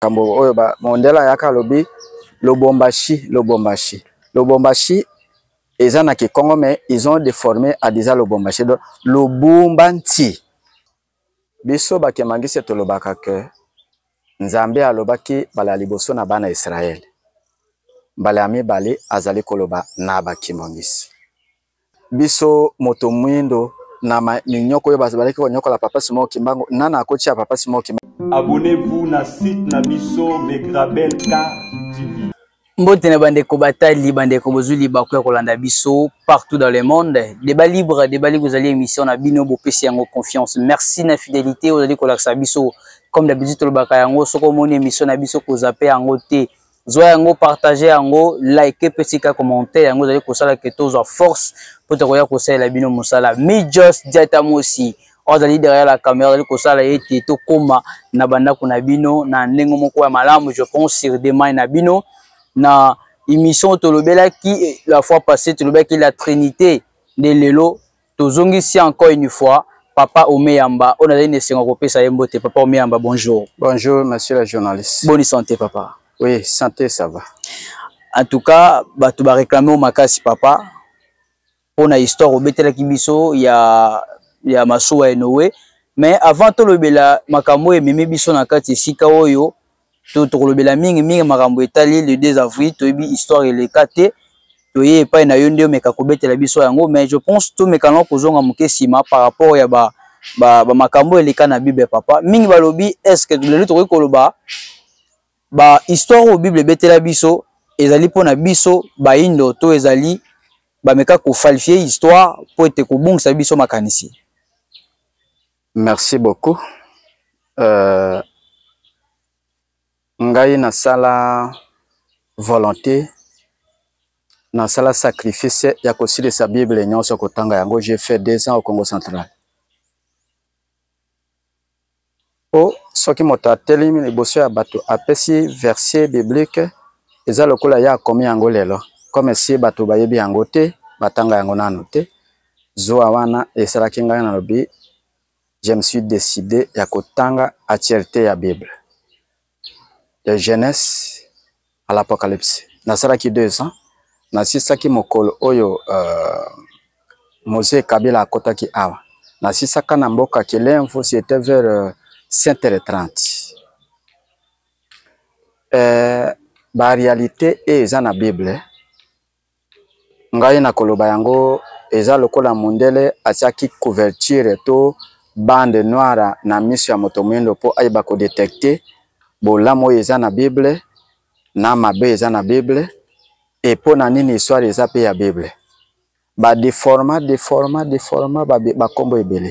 makambo oyo mondele ayaka alobi lobombashi lobombashi lobombashi eza na kikongo mais ils ont déformé adiza lobombashi donc lubumba nti biso bakemangisi tolobaka ke nzambe alobaki mbala ya liboso na bana israele mbala ya mibale azali koloba na bakimangisi biso moto mwindo na minyoko oyo bazalaki konyokola papa simon kimbangu nana akotia papa simon kimbangu Abonnez-vous na site na biso Megrabel K TV. Mbote na bandeko batali bandeko bozwi libaku ya kolanda biso partout dans le monde. Débat libre, débat libre ezali émission na bino bopesi yango confiance. Merci na fidélité ozali kolakisa biso comme d'habitude tolobaka yango soki omoni émission na biso kozape yango te. zwa yango partage yango like mpe tika commentaire yango ezali kosala ke tozwa force mpo tokoya kosalela bino mosala mijos diata mosi oyo azali derrière la camera azali kosala ete tokóma na bandako na bino na ndenge moko ya malamu je pense sur demande na bino na émission tolobelaki eh, la fois passée tolobelaki la trinité nde lelo tozongisi encore une fois papa omeyamba oyo nazali na esengo kopesa ye mbote papa omeyamba bonjour bonjour monsieur la journaliste boni santé papa oui santé ça va en tout cas bato bareklame o makasi papa mpo na histoire obetelaki biso ya, ya masuwa ya noe mais avant tolobela makambo oyo ememi biso na kati esika oyo to tokolobela mingi mingi makambo etali le 2 avril toyebi histoire eleka te toye epai na yo nde omeka kobetela biso yango mais je pense tomeka nao kozonga moke nsima par rapport ya ba, ba, ba makambo eleka na bible papa mingi balobi estce lelo tokoki koloba ba histoire oyo bible ebetela biso ezali mpo na biso bayindo to ezali bameka kofalifie histoire mpo ete kobungisa biso makanisi Merci beaucoup. Euh, ngai nasala volonté nasala sacrifice ya kosilisa bible nyonso kotanga yango j'ai fait deux ans au congo central po soki moto atelemi liboso ya bato apesi verset biblique eza lokola ye akomi yango lelo comme si bato bayebi yango te batanga yango nano te Zuwa wana esalaki ngai nalobi je me suis decide ya kotanga entièreté ya Bible de Genèse à l'Apocalypse. Nasalaki deux ans, nasisaki mokolo oyo euh, Mose Kabila akotaki awa. Nasisaka na mboka Kilemvu, c'était vers euh, 7h30. Euh, ba réalité eza na Bible. ngai na koloba yango eza lokola mundele atiaki couverture to bande noire na miso ya moto moyindo mpo ayeba ko detecter bolamu oyo eza na bible na mabe eza na bible et mpo na nini histoire eza mpe ya bible ba deforma deforma deforma ba kombo ebele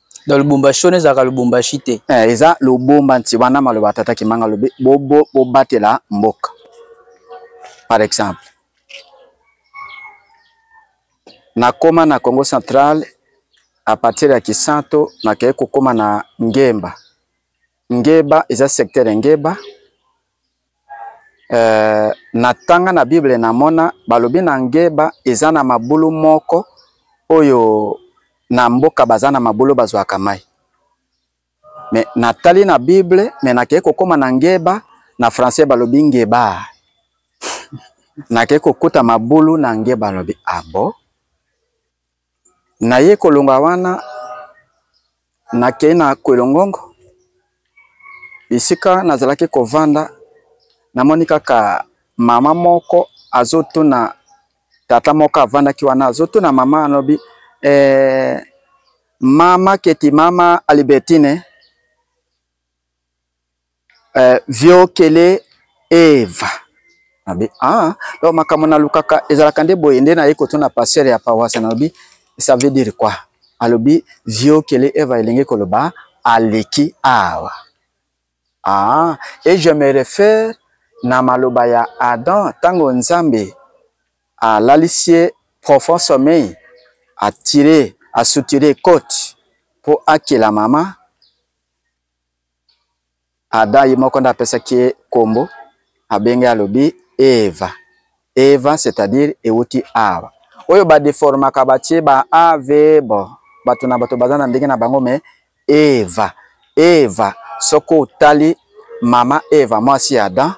na lubumbashi wana ezalaka lubumbashi te eh, eza lobomba nti wana maloba ya tata kimanga lobi bobatela bo, bo mboka par exemple nakoma na congo central a partir ya kisanto nakei kokoma na ngemba ngeba eza secteur ya ngeba eh, na tanga na bible na mona balobi na ngeba eza na mabulu moko oyo na mboka baza na mabulu bazwaka mai me natali na bible me nakei kokoma na ngeba na français balobi ngeba nakei kokuta mabulu na ngeba lobi abo ah, Naye kolonga wana nakei na Kwelongongo bisika nazalaki kovanda namoni kaka mama moko azotuna tata moko avandaki wana azotuna mama alobi eh, mama keti mama Albertine eh, viokele eva nabi ah donc makambo nalukaka ezalaka nde boye nde naye kotuna pasteur ya pawasa nalobi ça veut dire quoi alobi viokele eva elingi koloba aleki awa ah et je me réfère na maloba ya adam ntango nzambe alalisi ye profond sommeil atire asutire cote mpo akela mama Adam ye moko nde apesaki ye kombo abenge alobi Eva Eva c'est-à-dire ewuti awa oyo ba deformaka batie ba av bon bato na bato baza na ndenge na bango mais Eva Eva soki otali mama Eva mwasi ya Adam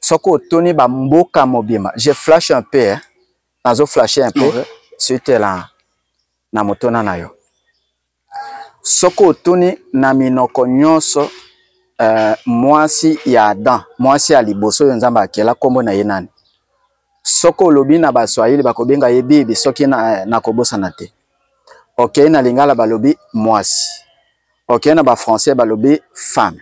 soki otuni ba mboka mobima je flash un peu hein? nazo flashe un peu okay. suite na na motuna na yo Soki otuni na minoko nyonso uh, mwasi ya Adam, mwasi ya liboso oyo Nzambe akela, kombo na ye nani? Soki olobi na Baswahili bakobenga ye bibi, soki na, eh, nakobosana te. Okei okay, na Lingala balobi mwasi. Okei okay, na Bafrançais balobi femme.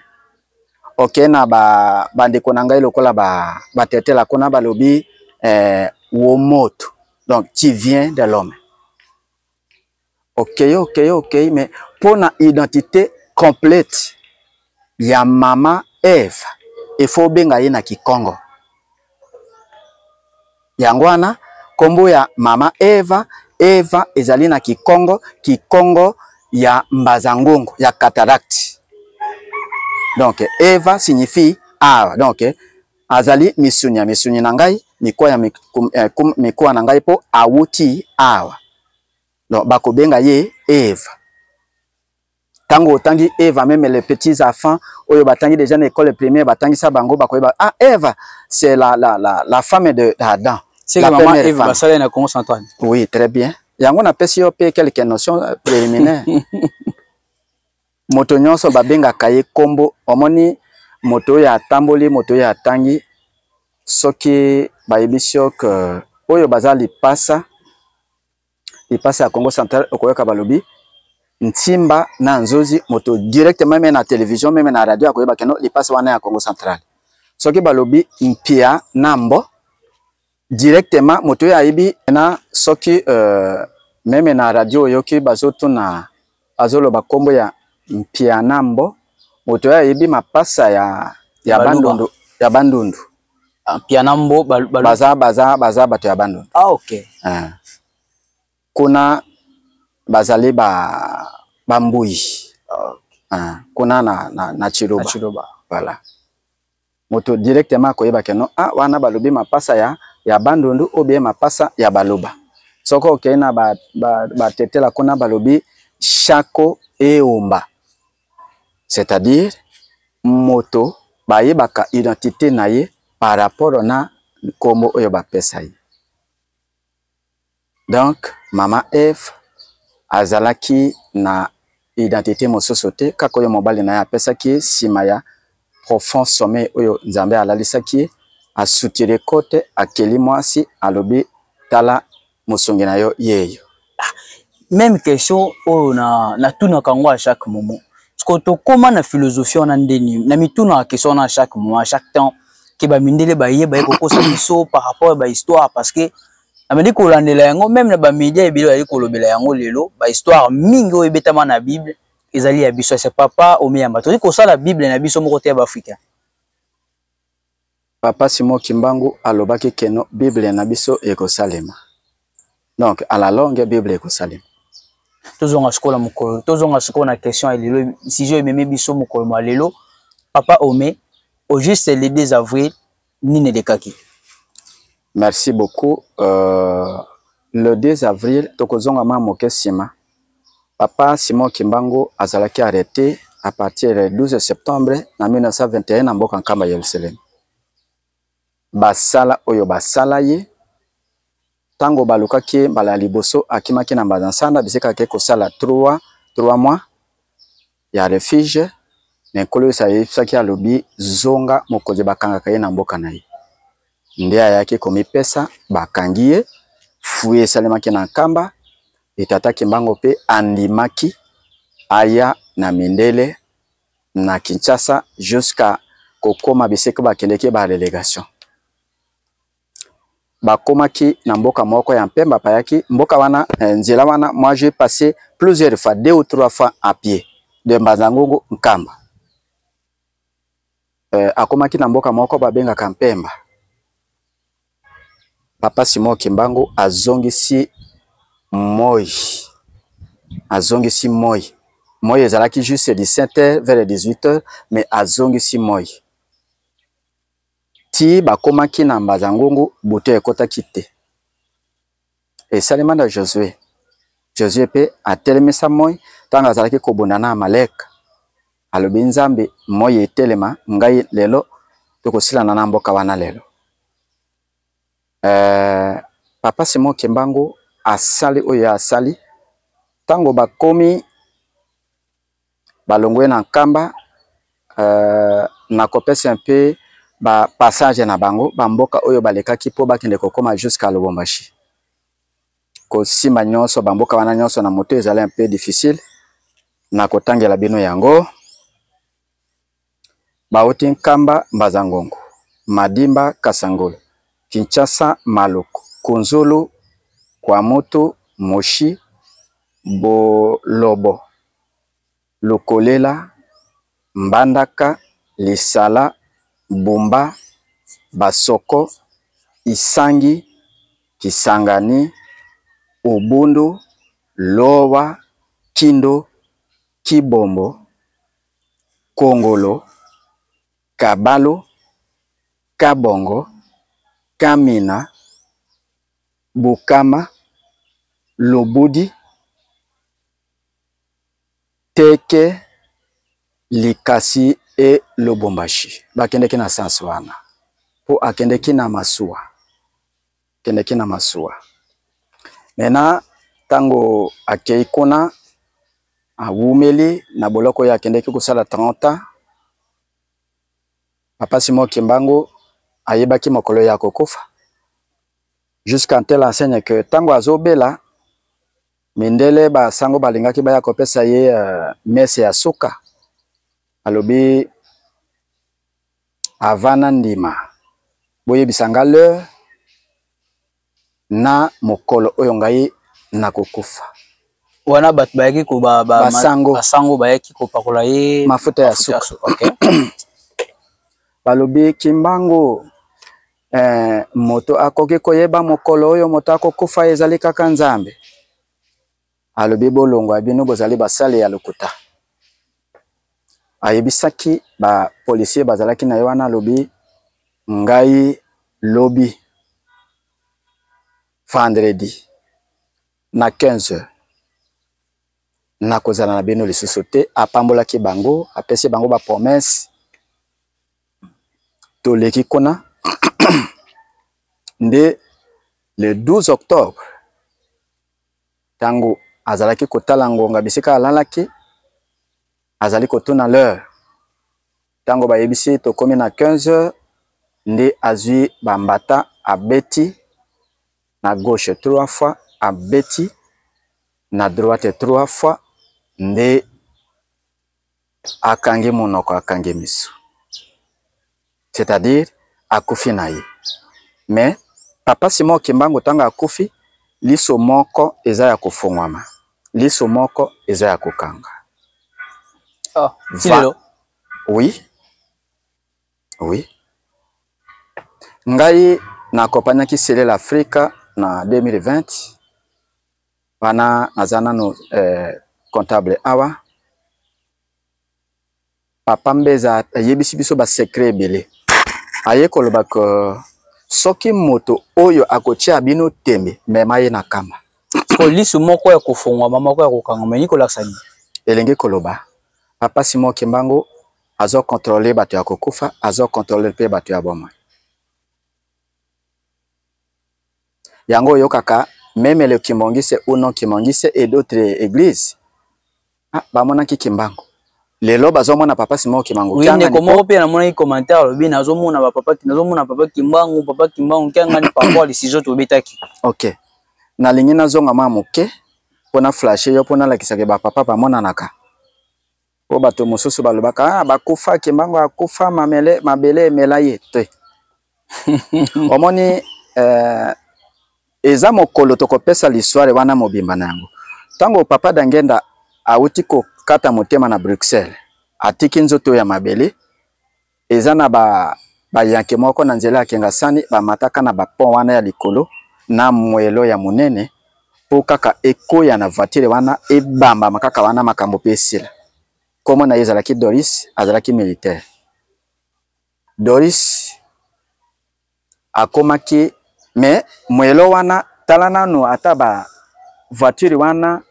Okei okay, na ba, bandeko na ngai lokola ba, batetela kuna balobi eh, womoto. Donc, qui vient de l'homme. okei okei okei mais mpo na identité complète ya mama eve efo obenga ye na kikongo yango wana nkombo ya mama eva eva ezali na kikongo kikongo ya mbazangongo ya cataracte donc eva signifie awa donc azali misuni ya misuni na ngai mikuwa ya eh, mikuwa na ngai mpo awuti awa Donc bakobenga ye Eve. Tango otangi Eva même les petits enfants oyo batangi déjà na école primaire batangi sa bango bakoyeba ah Eva c'est la la la la femme de Adam. C'est la maman Eva basala na Congo central. Oui, très bien. Yango na pesi yo pe quelques notions préliminaires. moto nyonso babengaka ye nkombo omoni moto oyo atamboli moto oyo atangi soki bayebisi yo ke oyo baza lipasa lipasa ya congo central okoyoka balobi ntimba na nzozi moto direct meme na television meme na radio akoyeba keno lipasa wana ya congo central soki balobi mpia na mbo directement moto oyo ayebi na soki euh, meme na radio oyoki bazotuna bazoloba nkombo ya mpianambo moto oyo ayebi mapasa ya, ya bandundu ya bandundu ah, mpianambo bal, bal... baza baza baza bato ya bandundu ah, okay. eh. kuna bazali ba bambui okay. eh. kuna na, na, na chiluba, na chiluba. Voilà. moto directement akoyeba ke no ah, wana balobi mapasa ya, ya bandundu ou bien mapasa ya baluba soki okei na batetela ba, ba kuna balobi shako eomba c'est-à-dire moto bayebaka identité na ye par rapport na nkombo oyo bapesa ye Donc mama Eve azalaki na identite mosusu te kaka oyo mobali na ye apesaki ye nsima ya profond sommeil oyo Nzambe alalisaki ye, asutire kote, akeli mwasi, alobi tala mosungi na yo yeyo. Ah, meme question oyo na natunaka yango à chaque moment siko tokóma na philosophie wana nde nini na mitunaka question wana à chaque moment à chaque temps ke bamindele baye baye kokosa biso par rapport ya bahistoire parce que nameli kolandela yango meme na bamedia ebele bazali kolobela yango lelo bahistoire mingi oyo ebetama na bible ezali ya biso ese papa omiyamba tozali kosala bible na biso moko te ya baafricain papa simon kimbangu alobaki keno bible na biso ekosalema donc à la longue bible ekosalema tozonga sikoyo na mokolo tozonga sikoyo na question ya lelo sujet ememi biso mokolo mwa lelo papa ome au juste le 2 avril nini elekaki merci beaucoup euh, le 2 avril tokozonga mwa moke nsima papa simon kimbangu azalaki arrete à partir ya 12 septembre na 1921 na mboka nkamba yerusalem basala oyo basala ye ntango balukaki ye mbala ya liboso akimaki na mbanza nsanda bisekaki kosala 3 3 mois ya refuge mais nkolo yesu ayebisaki alobi zonga mokonzi bakangaka ye na mboka na ye nde ayaki komipesa bakangi ye fui esalemaki na nkamba etata kimbango mpe andimaki aya na mindele na kinshasa jusqu'à kokoma bisika bakendeki ba relegation bakomaki na mboka moko ya mpemba payaki mboka wana eh, nzela wana moi j'ai passé plusieurs fois deux ou trois fois à pied de mbazangungu nkamba eh, akomaki na mboka moko babengaka mpemba papa simon kimbangu azongisi moi azongisi moi moi ezalaki juste 17 heures vers 18 heures mais azongisi moi Tii bakomaki na Mbazangungu, butu ekotaki te. Esalema na Josue. Josue mpe atelemisa moi ntango azalaki kobunda na Amalek. Alobi, Nzambe, moi etelema, ngai lelo tokosilana na mboka wana lelo. Eh, Papa Simon Kimbangu asali oyo asali. Ntango bakomi balongwe na nkamba euh, na kopesa mpe ba passage na bango ba mboka oyo balekaki mpo bakende kokoma jusqu'à Lubumbashi kosimba nyonso ba mboka wana nyonso na moto ezali un peu difficile na kotangela bino yango Bauti Nkamba Mbazangongo, Madimba Kasangulu, Kinshasa Maluku, Kunzulu, Kwamutu, Moshi, Bolobo, Lukolela, Mbandaka, Lisala, Bumba, Basoko, Isangi, Kisangani, Ubundu, Lowa, Kindo, Kibombo, Kongolo, Kabalo, Kabongo, Kamina, Bukama, Lobudi, Teke, Likasi et Lubumbashi. Bakendeki na sens wana. Po akendeki na masuwa. kendeki na masuwa mena ntango akei kuna awumeli na boloko ye akendeki kosala 30 ans papa simon kimbangu ayebaki mokolo ya kokufa jusqu'à tel enseigne que ntango azobela mindele basango balingaki baya kopesa ye uh, mese ya suka alobi Avant na ndima, boyebisa nga l'heure na mokolo oyo ngai nakokufa. Wana bato bayaki ko ba, ba, basango. basango bayaki kopakola ye mafuta ya suka. Okay. Balobi Kimbangu eh, moto akoki koyeba mokolo oyo moto akokufa ezali kaka Nzambe. Alobi bolongwa bino bozali basali ya lokuta. Ayebisaki ba policiers bazalaki na ye wana alobi ngai lobi vendredi na 15 heures nakozala na bino lisusu te. Apambolaki bango, apesi bango ba promesse. Toleki kuna nde le 12 octobre ntango azalaki kotala ngonga bisika alalaki azali kotuna l'heure ntango bayebisi tokomi na 15 heures nde azwi bambata abeti na gauche 3 fois abeti na droite 3 fois nde akangi monoko akangi misu c'est-à-dire akufi na ye mais papa Simon Kimbangu ntango akufi liso moko eza ya kofungwama liso moko eza ya kokanga oh, Va... oui oui ngai na accompagnaki Cellule Africa na 2020 wana naza nano eh, comptable awa papa mbeza ayebisi biso basecret ebele aye koloba ke soki moto oyo akotia bino tembe mema ye na kamba po lisu moko ya kofongwama moko ya kokangama elingi kolakisa nini elingi koloba papa simon kimbangu azo kontrole bato ya kokufa azo kontrole mpe bato ya bomoi yango oyokaka meme le kimongise ou non kimongise et d'autres églises ah, bamonaki kimbangu lelo bazomona papa simo kimbangu oui, ndeko moko mpe namonaki commentaire alobi nazomona bapapa nazomona papa kimbangu papa kimbangu kiangani parpor lisizo tobetaki ok nalingi nazonga mwa moke mpo na flashe yo mpo nalakisaka bapapa bamonanaka Po bato mosusu balobaka ah, bakufa kimbangu akufa mamele mabele emela ye te omoni eh, eza mokolo tokopesa lisware wana mobimba na yango ntango papa dangenda auti kokata motema na bruxelles atiki nzoto ya mabele eza na ba bayanke moko na nzela ya Kengasani bamataka na bapont wana ya likolo na mwelo ya monene mpo kaka ekoya na voiture wana ebambama kaka wana makambo mpe esila nkombo na ye ezalaki doris azalaki militaire doris akomaki mais moelo wana tala nanu ata ba voiture wana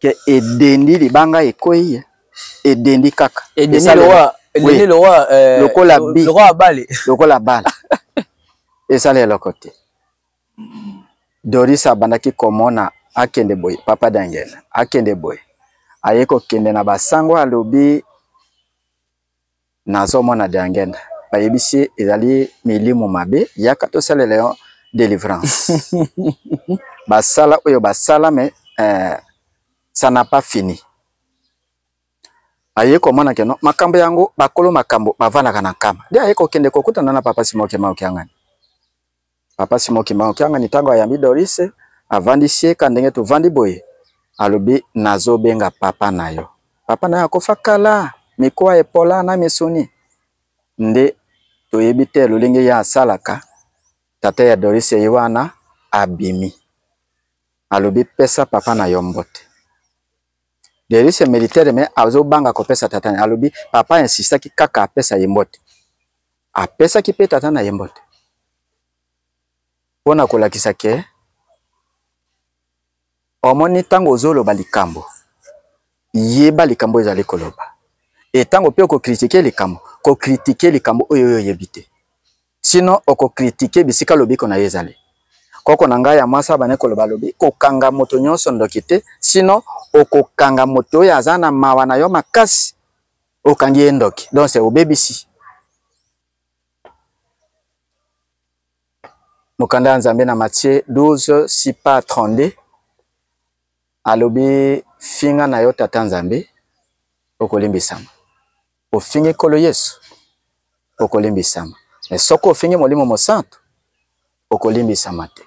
ke edendi libanga ekweyi edendi kaka edendi lowa edendi lowa eh, lokola bi lokola bale lokola bale esala eloko te Doris abandaki komona akende boye papa Daniel akende boye aye kokende na basango alobi nazomona diangenda bayebisi ye ezali milimu mabe yaka tosalela yo délivrance basala oyo basala me eh, ça n'a pas fini aye komona ke no makambo yango bakolo makambo bavandaka na nkama nde aye kokende kokutana na papa simoke maokiangani Papa Simon Kimbangu Kiangani ntango ayambi Doris avandisi ye ka ndenge tovandi boye alobi nazobenga papa na yo papa na yo akufa kala mikuwa epola na misuni nde toyebi te lolenge ye asalaka tata ya Doris ye wana abimi alobi pesa papa na yo mbote Delice militaire mais azobanga kopesa tata na alobi papa insistaki kaka apesa ye mbote apesaki mpe tata na ye mbote mpo na kolakisa ke omoni ntango ozoloba likambo yeba likambo ezali koloba e ntango mpe okokritike likambo kokritike likambo oyo oyo oyebi te sinon oko critiquer bisika lobiko na ye ezali koko na ngai ya mwasi abandi koloba lobi kokanga moto nyonso ndoki te sinon okokanga moto oyo aza na mawa na yo makasi okangi ye ndoki donc se obebisi mokanda ya nzambe na matie 12 sipa 32 alobi finga na yo tata nzambe okolimbisama ofingi nkolo yesu okolimbisama me soki ofingi molimo mosantu okolimbisama te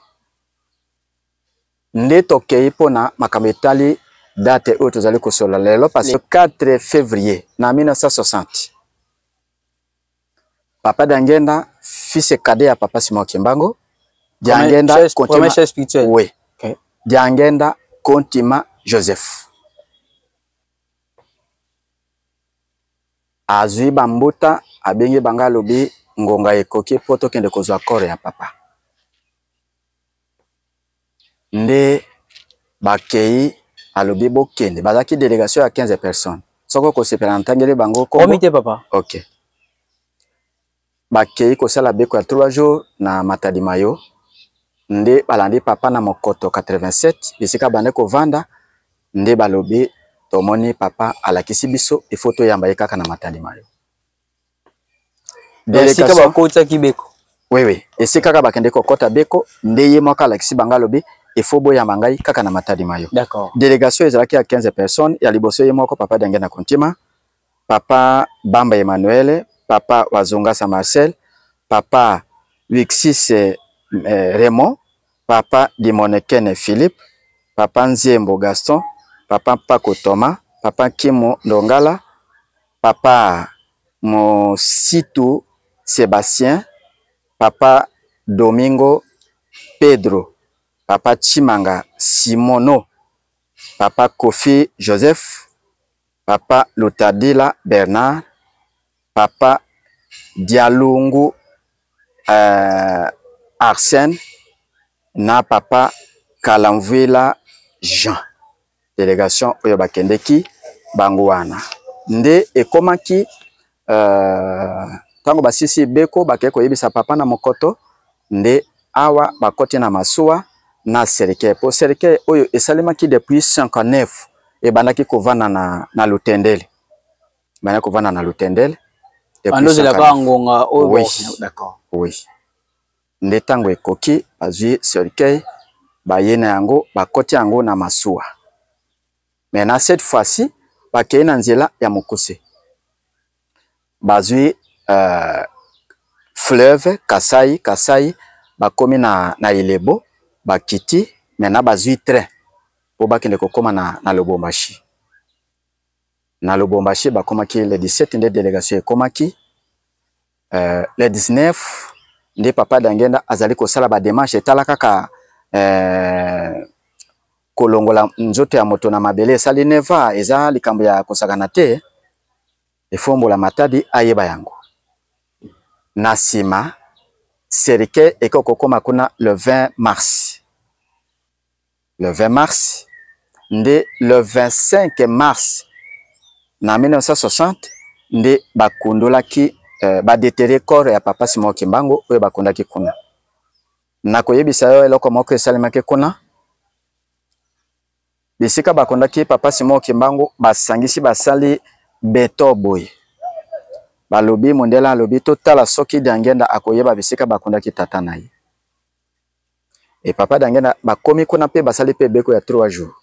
nde tokei mpo na makambo etali date oyo tozali kosolola lelo parce que 4 février na 1960 papa dangenda fils cadet ya papa simon kimbango dangenda kontima oui okay. dangenda kontima joseph azui ba mbuta abengi bango alobi ngonga ekoki po tokende kozua corps ya papa nde bakei alobi bokende bazalaki delegation ya 15 personnes soko kosepela na ntangeli bango komi te papa okay Bakei kosala beko ya 3 jours na Matadi Mayo nde balandi papa na mokoto 87 bisika bande kovanda nde balobi tomoni papa alakisi biso il faut toyamba ye kaka na Matadi Mayo. Esika bakotaki beko. Oui oui, esika kaka bakende kokota beko nde ye moko alakisi banga lobi il faut boyamba ngai kaka na Matadi Mayo. D'accord. Délégation ezalaki ya 15 personnes ya liboso ye moko papa Denge na Kontima. papa Bamba Emmanuel, papa Wazongasa Marcel, papa Wixis eh, Raymond, papa Dimonekene Philippe, papa Nzembo Gaston, papa Mpako Thomas, papa Kimo Ndongala, papa Mositu Sebastien, papa Domingo Pedro, papa Chimanga Simono, papa Kofi Joseph, Papa Lutadila Bernard, Papa Dialungu euh, Arsène na Papa Kalamvuila Jean. Delegation oyo bakendeki bango wana nde ekomaki Euh, ntango basisi beko bakei koyebisa papa na mokoto nde awa bakoti na masuwa na serikei mpo serikei oyo esalemaki depuis 59 ebandaki kovanda na, na lutendele ebandaki kovanda na lutendele bandozelaka ngonga oyo oui. d'accord oui nde ntango ekoki bazwi serikei baye na yango bakoti yango na masuwa Mais na cette fois-ci, bakei na nzela ya mokuse. Bazui euh, fleuve Kasai, Kasai, bakomi na, na Ilebo, bakiti, maintenant bazui train po bakende kokoma na, na Lubumbashi. Na Lubumbashi bakomaki le 17 nde delegation ekomaki Euh, le 19 nde papa Dangenda azali kosala ba démarche etala kaka euh, kolongola nzoto ya moto na mabele esali neva eza likambo ya kosakana te efombola matadi ayeba yango na nsima serike ekoki kokoma kuna le 20 mars le 20 mars nde le 25 mars na 1960 nde bakundolaki euh, badetere corps ya papa Simon Kimbangu oyo bakundaki kuna. Nakoyebisa yo eloko moko esalemaki kuna. Bisika bakundaki papa Simon Kimbangu basangisi basali beto boye. Balobi mondela alobi totala soki Diangenda akoyeba bisika bakundaki tata na ye. e papa dangena bakomi kuna mpe basali mpe ebeko ya trois jours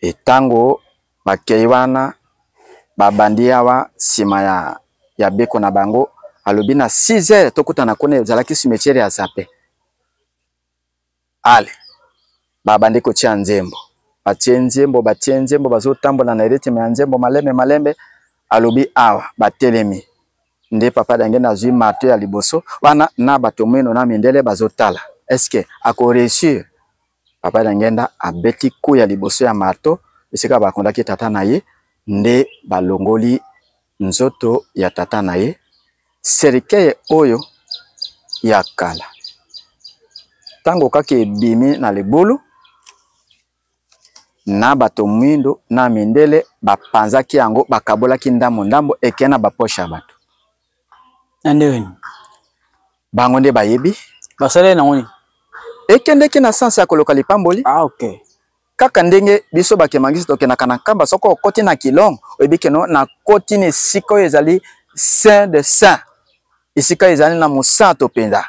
e ntango bakei wana babandi awa nsima ya, ya beko na bango alobi na 6 heures tokutana kuna ezalaki cimetiere ya zape ale babandi kotya nzembo batie nzembo batie nzembo bazotambola na rythme ya nzembo malembe malembe alobi awa batelemi nde papa dange nazwi marto ya liboso wana na bato mwino na mindele bazotala eske akoreussir papa dangenda abeti ku ya liboso ya marto esika bakundaki tata na ye nde balongoli nzoto ya tata na ye serikeye oyo ya kala ntango kaka ebimi na libulu na bato mwindo na mindele bapanzaki yango, bakabolaki ndambo ndambo eke na baposhe ya bato. Na ndenge nini? Bango nde bayebi. Basaleli nango nini? Ekendeki na sanse ya koluka lipamboli. Ah, okay. Kaka ndenge biso bakemangisi tokendaka na nkamba, soko okoti na kilongo oyebi keno nakoti na esika oyo ezali saint de saint, esika ezali na mosanto mpenza.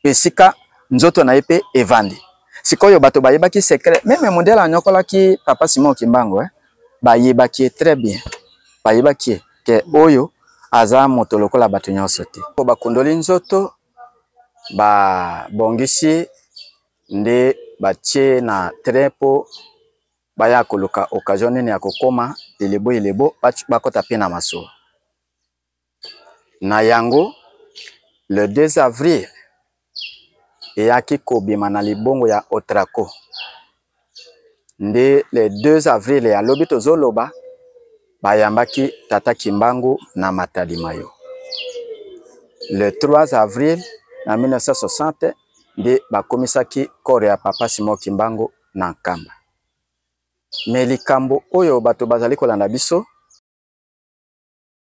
mpe esika nzoto na ye mpe evandi. Sikoyo bato bayebaki secret, meme modèle anyokolaki Papa Simon Kimbangu hein, bayebaki ye très bien, bayebaki ye que oyo aza moto lokola bato nyonso te. Mpo bakundoli nzoto, babongisi ye nde batie ye na train mpo baya koluka occasion nini ya kokoma elebo elebo bakota mpe na masuwa. Na yango, le 2 avril, eyaki kobima na libongo ya Otraco. Nde le 2 avril ya lobi tozoloba, bayambaki Tata Kimbangu na Matadi Mayo. Le 3 avril na 1960, nde bakomisaki kore ya Papa Simon Kimbangu na Nkamba. Mais likambo oyo bato bazali kolanda biso,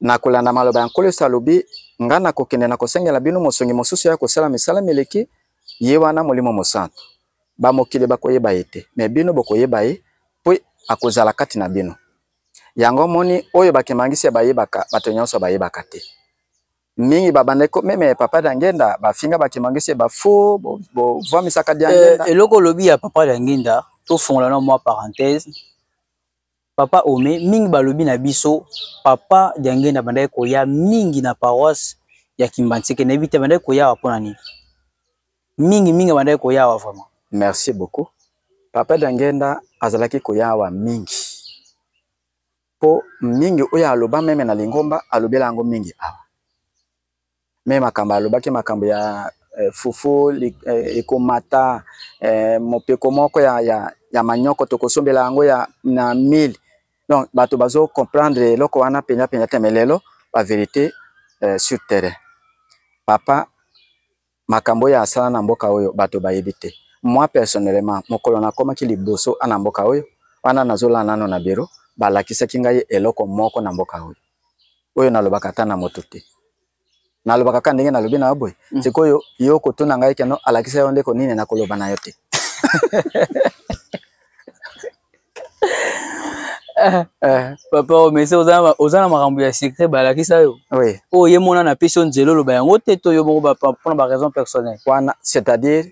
Na kolanda maloba ya Nkolo Yesu alobi, Ngai nakokende na kosengela bino mosongi mosusu ya kosala misala mileki ye wana, Molimo Mosantu. Ba mokili bakoyeba ye te, mais bino bokoyeba ye, po akozala kati na bino. Yango omoni, oyo bakemangisia bayebaka, bato nyonso bayebaka te. Mingi babandaki ko meme Papa Diangienda, bafinga bakemangisia ba faux, bo, bo vuamisaka Diangienda. Euh, eloko olobi ya Papa Diangienda, tofongola na mwa parenthèse. Papa Ome, mingi balobi na biso, Papa Diangenda bandaki koya mingi na paroisse ya Kimbanseke. Nayebi te bandaki koya awa mpo na nini. Mingi mingi bandaki koya awa vraiment. Merci beaucoup. Papa Diangenda azalaki koya awa mingi. Mpo mingi oyo aloba meme na lingomba, alobela yango mingi awa. mais makambo alobaki makambo ya eh, fufu li, eh, ekomata eh, mopeko moko ya, ya, ya manioko tokosombela yango ya na 1000 donc bato bazo comprendre eloko wana mpenza mpenza te mais lelo ba verité eh, sur terrain papa makambo oyo asala na mboka oyo bato bayebi te moi personnellement mokolo nakomaki liboso ana mboka oyo wana nazolala nano na biro balakisaki ngai eloko moko na mboka oyo oyo nalobaka ata na moto te nalobaka kaka ndenge nalobi na yo boye mm. sikoyo yo kotuna ngai keno alakisa yo ndeko nini nakoloba na yo te eh, eh. papa omese oh, oza na makambo ya secret balakisa yo oyo oh, ye mona napesi yo nzela oloba yango te to yo moko mpona baraison personnelle wana c'est-à-dire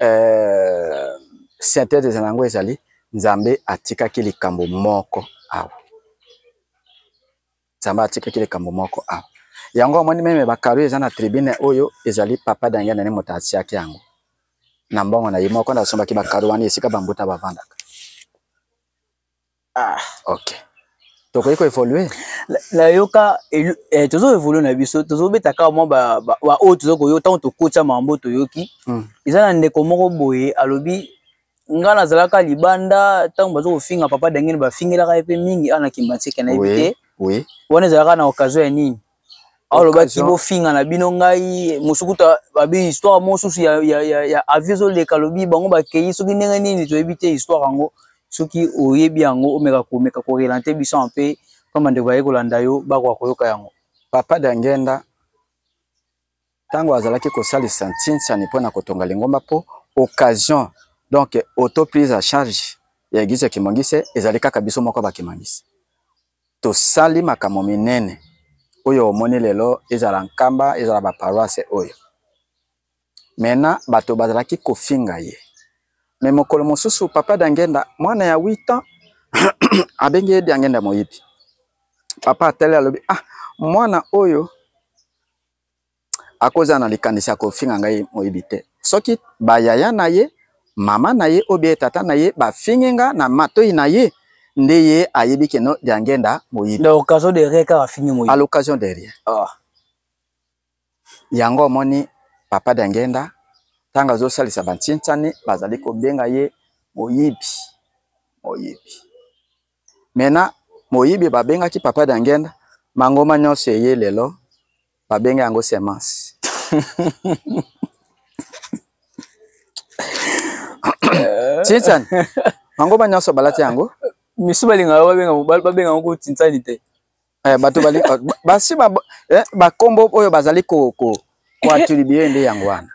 euh, synthèse na yango ezali nzambe atikaki likambo moko awa nzambe atikaki likambo moko awa yango omoni meme bakalo eza na tribune oyo ezali papa daniel nani moto atiaki yango na mbongo na ye moko nde asombaki bakalo wana esika bambuta bavandaka ah. ok tokoki koevolue nayoka eh, tozo evolue na biso tozobeta kaka mwa baoyo toza koyo ntango tokotya mambo toyoki hmm. eza na ndeko moko boye alobi nga nazalaka libanda ntango baza kofinga papa dangene bafingelaka ye mpe mingi awa na kimbanseke na yebi te wana ezalaka na occasion ya nini alobaki bofinga na bino ngai mosukutu abi histoire mosusu ya, ya, ya, ya avi ezoleka alobi bango bakei soki ndenge nini toyebi te histoire yango soki oyebi yango omeka komeka korelante biso mpe mpo bandeko baye kolanda yo bakoka koyoka yango papa dangenda ntango azalaki kosalisa Ntinsani mpo na kotonga lingomba mpo occasion donc auto prise à charge ya eglise ya Kimangise ezali kaka biso moko bakimangise tosali makambo minene oyo omoni lelo ezala nkamba ezala baparoise oyo mena bato bazalaki kofinga ye me mokolo mosusu papa dangenda mwana ya 8 ans abengi ye dangenda moyibi papa atali alobi ah mwana oyo akozala na likanisi ya kofinga ngai moyebi te soki bayaya na ye mama na ye oyo tata na ye bafingi nga na matoi na ye nde ye ayebi keno diangenda moyibi à l'occasion de rien kaka afingi moyibi à l'occasion de rien oh. yango omoni papa diangenda ntango azosalisa bantinsani bazali kobenga ye moyibi moyibi Maintenant, moyibi babengaki papa Dangenda, mangoma nyonso eye lelo, babenga yango semence. Tinsan, mangoma nyonso balati yango? Misu balinga babenga babenga yango Tinsan te. eh, bato bali basi ba, eh, bakombo oyo bazali ko, ko koatulibie nde yango wana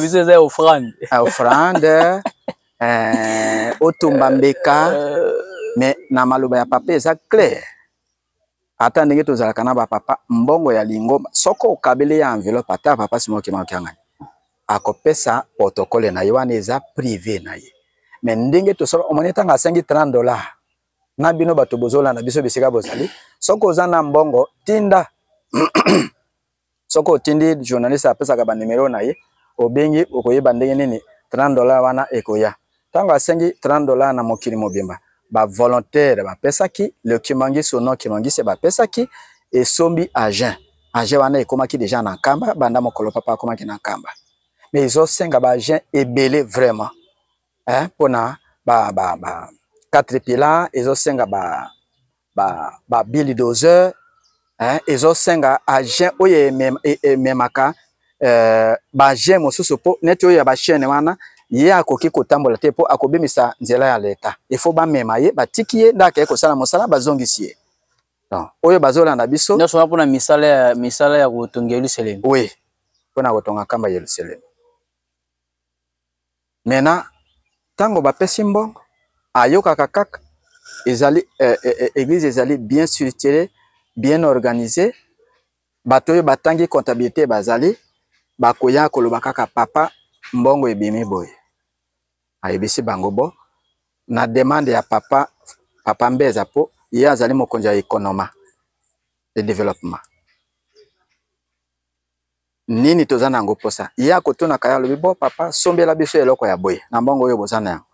biso eza offrande ah, offrande eh, otumba mbeka euh. mais na maloba ya papa eza claire ata ndenge tozalaka na bapapa mbongo ya lingomba soko okabeli ya enveloppe ata papa simokimakiangani akopesa protokole na ye wana eza prive na ye me ndenge tosala omoni ntango asengi 30 dollar na bino bato bozolanda biso bisika bozali soki oza na mbongo tinda soki otindi journaliste apesaka banimero na ye obengi okoyeba ndenge nini 30 dollar wana ekoya ntango asengi 30 dollar na mokili mobimba bavolontaire bapesaki le kimangisi ono kimangisi bapesaki esombi agent agent wana ekomaki deja na nkamba banda mokolo papa akomaki na nkamba mais ezosenga baagent ebele vraiment eh, pona ba ba ba quatre pila ezo senga ba ba ba billy dozer eh, ezo senga agent oyo ememaka e, e, eh, ba agent mosusu po neti oyo ya ba chaîne wana ye akoki kotambola te po akobimisa nzela ya leta il faut bamema ye batiki ye nde akei kosala mosala bazongisi ye donc oyo bazolanda biso nyonso wana mpona misala ya misala ya kotonga yelusalemi oui mpona kotonga nkamba yelusalemi Maintenant, tango ba pesi mbongo, ayokaka kaka, ezali, eh, eh, eh, eglise ezali bien structuree, bien organise, bato oyo batangi comptabilite bazali, bakoya koloba kaka papa, mbongo ebimi boye. Ayebisi bango bo, na demande ya papa, papa Mbeza po, ye azali mokonzi ya ekonoma, le developpement. nini toza na yango mposa ye akotunaka ye alobi bo papa sombela biso eloko ya boye na mbongo oyo boza na yango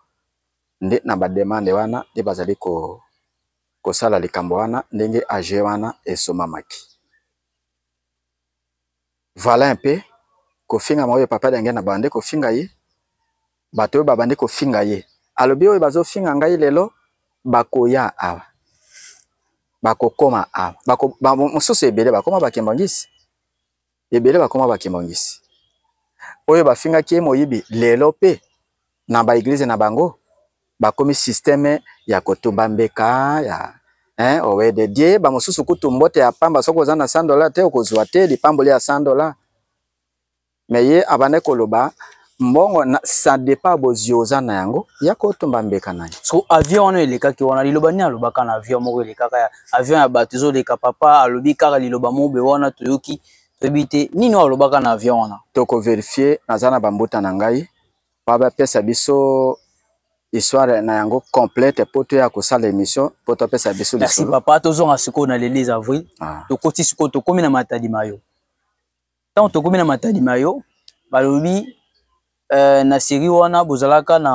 nde na bademande wana nde bazali ko, kosala likambo wana ndenge age wana esomamaki voilà un peu kofingama oyo papa denge na bande kofinga ye bato oyo babandi kofinga ye alobi oyo bazofinga ngai lelo bakoya awa bakokoma awa bako, ba, mosusu ebele bakoma bakembangisi ebele bakoma bakimongisi oyo bafingaki ye moyibi lelo mpe na baeglize na bango bakomi systeme ya kotumba mbeka ya eh, owededie bamosusu kutu mbote ya pamba soki oza na 100 dola te okozwa te lipamboli ya 100 dola me ye abandaki koloba mbongo na ça dépend bozwi oza na yango ya kotomba mbeka na yo so avion wana elekaki wana liloba nini alobaka na avion moko elekaka ya avion ya bato ezoleka papa alobi kaka liloba mobe wana toyoki toyebi te nini oyo alobaka na avion wana tokoverifie naza na bambuta na ngai mpo bapesa biso histoire na yango complète mpo toya kosala émission mpo topesa biso merci papa tozonga sikoyo na l'eglise avril ah. tokoti sikoyo tokomi na matadi mayo ntango tokomi na matadi ma yo balobi euh, na seri wana bozalaka na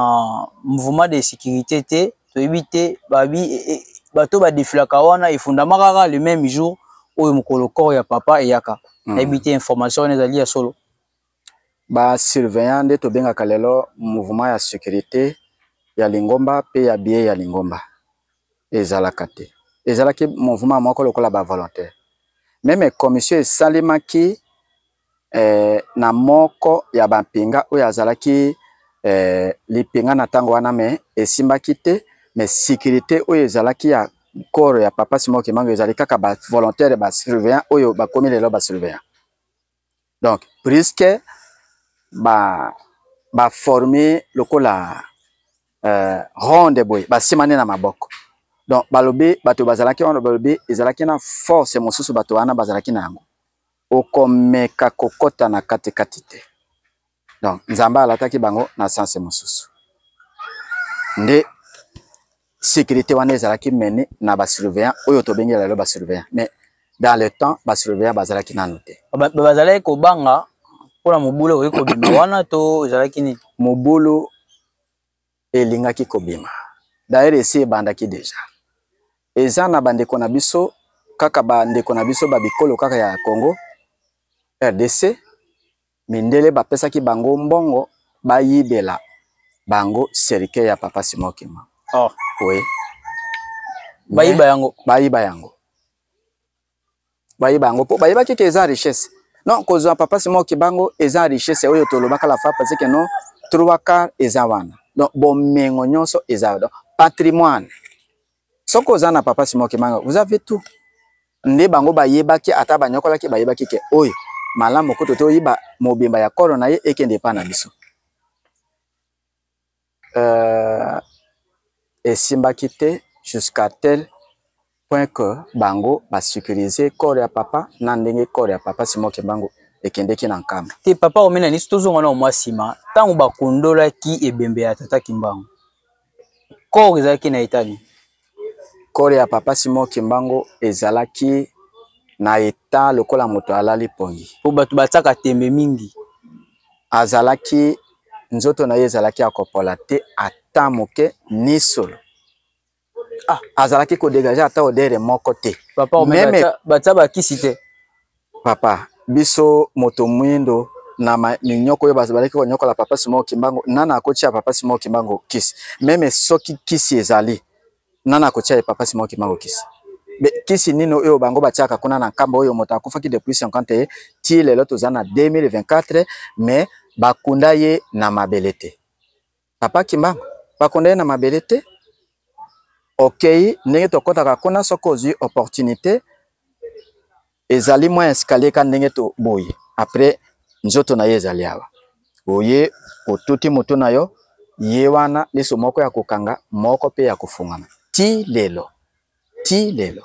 mouvement de sécurité te toyebi te babi e, e, bato badefilaka wana efundamaka kaka le même jour oyo mokolo corps ya papa eyaka mm. nayebi te information wana ezali ya solo basurveillant nde tobengaka lelo mouvement ya sécurité ya lingomba mpe ya biye ya lingomba ezalaka te ezalaki mouvement moko lokola ba volontaire meme commission esalemaki eh, na moko ya bampinga oyo azalaki eh, lipinga na ntango wana me esimbaki te me sécurité oyo ezalaki ya corps ya papa simo kimango ezali kaka bavolontaire basurveillant oyo bakomi lelo basurveillant donc puisque ba ba forme lokola euh, ronde boye basimani na maboko donc balobi bato bazalaki wana balobi ezalaki na force mosusu bato wana bazalaki na yango okomeka kokota na katikati te donc nzambe alataki bango na sense mosusu nde sécurité wana ezalaki meni na basurveillant oyo tobengela lelo basurveillant mais dans le temps basurveillant bazalaki nano te bazalaki kobanga mpona mobulu okoki kobima wana to ezalaki nini mobulu elingaki kobima dayer esi ebandaki deja eza na bandeko na biso kaka bandeko na biso babikolo kaka ya congo rdc Mindele bapesaki bango mbongo bayibela bango serike ya papa Simon Kimba. Oh. Oui. Bayiba yango. Bayiba yango. Bayiba yango po bayebaki ke eza richesse. Non kozwa papa Simon Kibango eza richesse oyo tolobaka la fa parce que non trois quarts eza wana. Donc bomengo nyonso eza donc patrimoine soki oza na papa Simon Kimanga vous avez tout nde bango bayebaki ata banyokolaki bayebaki ke oyo malamu kutu toyiba mobimba ya kolo na ye ekende epa na biso euh, esimbaki te jusqu'à tel point que bango basécurise corps ya papa na ndenge corps ya papa Simon Kimbangu ekendeki na nkamba te papa omena niso tozonga na mwa nsima ntango bakundolaki ebembe ya tata Kimbangu corps ezalaki na etat nini corps ya papa Simon Kimbangu ezalaki na etat lokola moto alali pongi po bato batiaka tembe mingi azalaki nzoto na ye ezalaki ya kopola te ata moke ni solo ah. azalaki kodegage ata odere moko te papa meme batia bakisi te Papa biso moto mwindo na minyoko oyo bazalaki konyokola papa Simon Kimbangu nana akotia papa Simon Kimbangu kisi meme soki kisi ezali nana akotia papa Simon Kimbangu kisi kisi nini oyo bango batiaka kuna na nkambo oyo moto akufaki depuis 50 ti lelo toza na 2024 mais bakunda ye na mabele te Papa Kimbangu, bakunda ye na mabele te, okei ndenge tokotaka kuna soki ozwi opportunité ezali mwa escalier ka ndenge to boye après nzoto na ye ezali awa oye otuti motu na yo ye wana liso moko ya kokanga moko mpe ya kofungana ti lelo ti lelo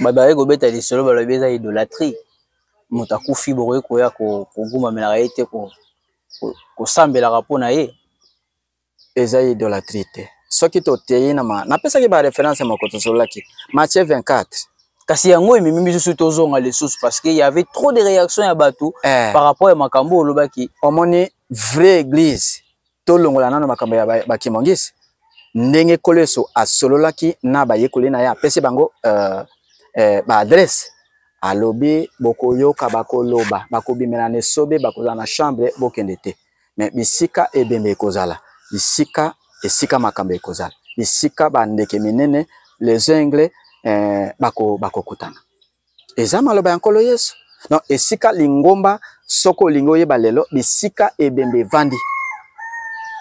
bato bazali kobeta lisolo balobi eza idolatrie moto akufi bokoki koya kogumamelaka ye te kosambelaka mpo na ye eza idolatrie te soki toteyi na napesaki ba référence moko tosololaki matthieu 24 kasi yango ememi misusu tozonga lisusu parce que y avait trop de réaction ya bato eh. par rapport ya makambo olobaki omoni vraie église tolongola nano makambo ya bakimongisi ndenge nkolo yesu asololaki na bayekoli na ye apesi bango uh, uh, baadresse alobi bokoyoka bakoloba bakobimela na esobe bakozala na chambre bokende te me bisika ebembe ekozala bisika esika makambo ekozala bisika bandeke minene les engle eh, bakokutana bako eza maloba ya nkolo yesu donc esika lingomba soki olingi oyeba lelo bisika ebembe evandi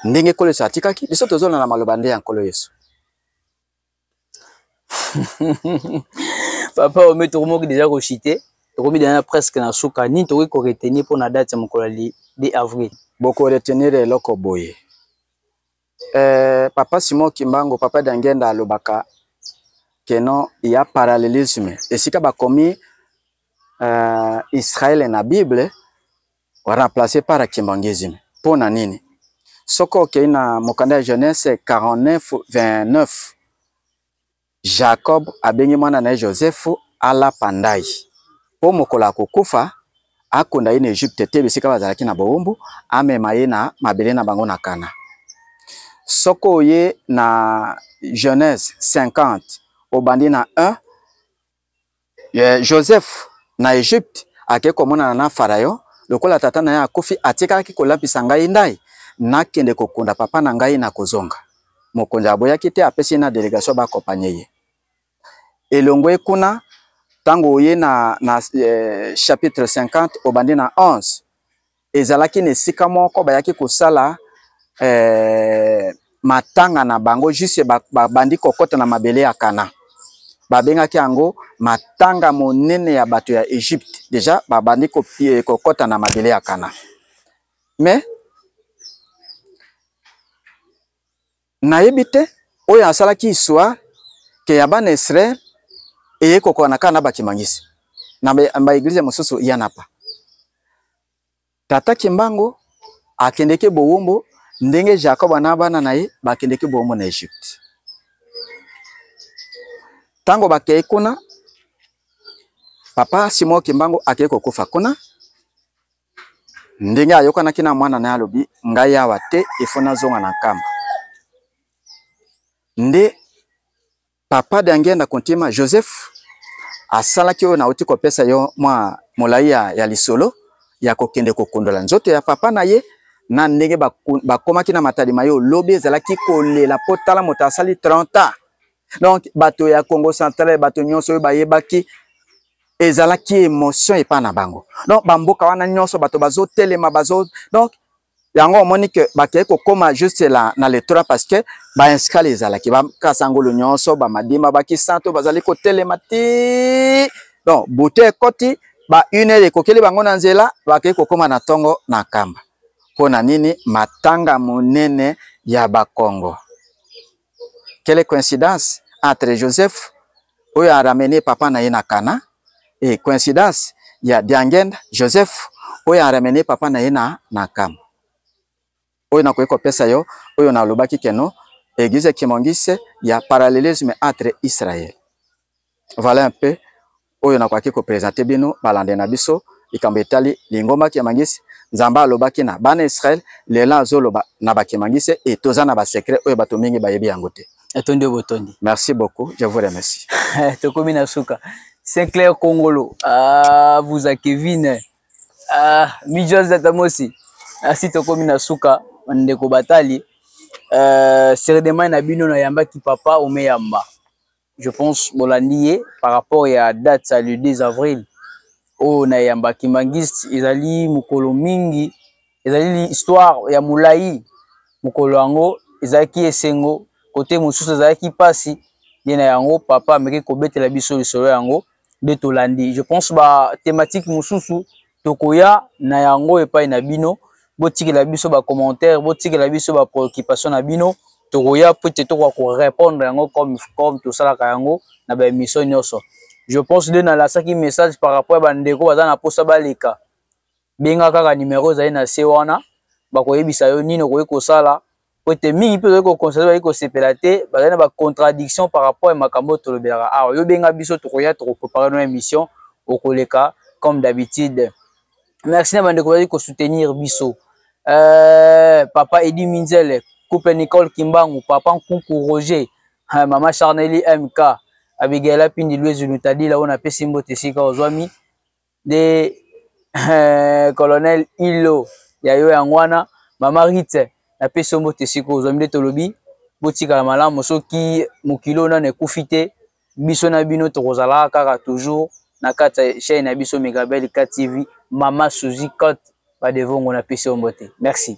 ndenge nkolo yesu atikaki biso tozolanda na maloba nde ya nkolo yesu papa ome tokomoki deja koshite tokomi deja presque na suka nini tokoki koretenir mpo na date ya mokolo ya 2 avril bokoretenir eloko boye Euh, papa Simon Kimbango, papa Dangenda alobaka que non, il y a parallélisme. Et si ba commis euh, Israël na Bible remplacé par Kimbangisme. Pour na nini? Soko ke na mokanda ya Genèse 49 29 Jakob abengi mwana na ye Jozefu alapa ndai mpo mokolo akokufa, akonda ye na Egypte te, bisika bazalaki na bowumbu, amema ye na mabele na bango na Kana. Soko oye na Genese 50, obandi na 1, eh, joseph na egypte akei komonana na farayon lokola tata na ye akufi atikalaki kolapisa ngai ndai nakende kokunda papa na ngai na kozonga mokonzi aboyaki te apesi ye na delegation bakompanye ye elongwe kuna ntango oye na, na eh, chapitre 50 obandi na 11 ezalaki na esika moko bayaki kosala eh, matanga na bango juste babandi ba kokota na mabele ya kana babengaki yango matanga monene ya bato ya egypte deja babandi eh, kokota na mabele ya kana mais Nayebi te oyo asalaki histoire ke ya bana Israël eye kokokana kaka na bakimangisi na ba eglise mosusu yanapa tata kimbangu akendeki bowumbu ndenge jacob na bana na ye bakendeki bowumbu na egypte ntango bakei kuna papa simon kimbangu akei kokufa kuna ndenge ayokanaki na mwana na ye alobi ngai awa te efo nazonga na nkamba nde papa de angienda kontima joseph asalaki oyo nauti kopesa yo mwa molai ya, ya lisolo ya kokende kokundola nzoto ya papa na ye na ndenge bakomaki na matadi ma yo lobi ezalaki kolela mpo tala moto asali 30 ans donc bato ya congo central bato nyonso oyo bayebaki ezalaki emotion epa na bango donc bamboka wana nyonso bato bazotelema bazo donc yango omoni ke bakei kokoma juste la, na letora parce que bainscale ezalaki bakasangulu nyonso bamadima bakisanto bazali kotelema ti donc bute ekoti ba une heure ekokeli bango na nzela bakei kokoma na ntongo na nkamba mpo na nini matanga monene ya bakongo quelle coïncidence entre joseph oyo a ramener papa na ye na Cana et coïncidence ya Diangenda Joseph oyo a ramener papa na ye na na Cana oyo nakoki kopesa yo oyo nalobaki keno église ya kimongise ya parallélisme entre Israël voilà un peu oyo nakoki kopresente bino balande na biso likambo etali lingomba kimangisi nzambe alobaki na bana israele lela azoloba na bakimangisi e toza na basekre oyo bato mingi bayebi yango te etondi yo botondi merci beaucoup je vous remercie eh, tokomi na suka sinclair kongolo ah, vuza kevin ah, mijos datamosi asi ah, tokomi na suka ndeko batali euh, seredemai na bino nayambaki papa omeyamba je pense bolandi ye par rapport ya date ya le 2 avril oyo nayambaki mangiste ezali mokolo mingi ezali histoire ya molai mokolo yango ezalaki esengo kote mosusu ezalaki mpasi nde na yango papa ameki kobetela biso lisolo yango nde tolandi je pense bathematike mosusu tokoya na yango epai na bino botikela biso bacommentaire botikela biso bapreoccupation na bino tokoya mpo ete tokoka korépondre yango comme comme tosalaka yango na baémission nyonso je pense nde nalasaki message par rapport ya bandeko baza na mposa baleka benga kaka numero ezali na se wana bakoyebisa yo nini okoki kosala po ete mingi mpe ozali kokonstate bazali kosepela te bazali na bacontradiction par rapport ya makambo oyo tolobelaka awa yo benga biso tokoya tokoprepare no émission okoleka comme d'habitude merci na bandeko bazali kosoutenir biso euh, papa edi minzele couple nicole kimbangu papa nkunku roger euh, mama charneli mk abigaila pindi lwezulu tadila oyo napesi mbote esika ozwami nde eh, colonel ilo ya yo yango wana mama rite napesi yo mbote siko ozwami nde tolobi botikala malamu soki mokili oyo nano ekufi te biso na bino tokozala kaka toujours na kati ya chaine na biso megabel 4 tv mama suzi cote badevongo napesi yo mbote merci